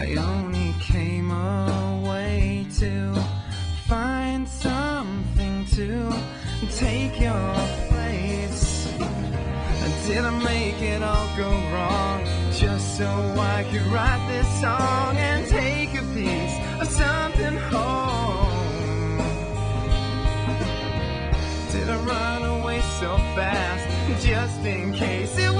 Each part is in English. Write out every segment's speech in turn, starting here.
I only came away to find something to take your place. Did I make it all go wrong? Just so I could write this song and take a piece of something home. Did I run away so fast? Just in case it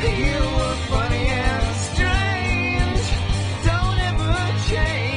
You.